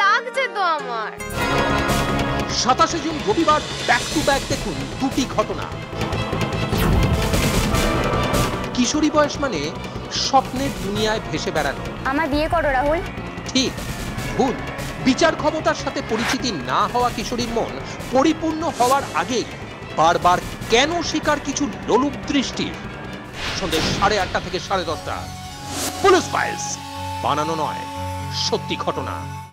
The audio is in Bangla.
লাগছে তো আমার। সাতাশে জুন রবিবার ব্যাক টু ব্যাক দেখুন দুটি ঘটনা। কিশোরী বয়স মানে স্বপ্নের দুনিয়ায় ভেসে বেড়ানো। আমার বিয়ে করো রাহুল। ঠিক ভুল। বিচার ক্ষমতার সাথে পরিচিতি না হওয়া কিশোরীর মন পরিপূর্ণ হওয়ার আগে বারবার কেন শিকার কিছু লোলুপ দৃষ্টি সন্ধ্যে সাড়ে আটটা থেকে সাড়ে দশটা। Police files. বানানো নয় সত্যি ঘটনা।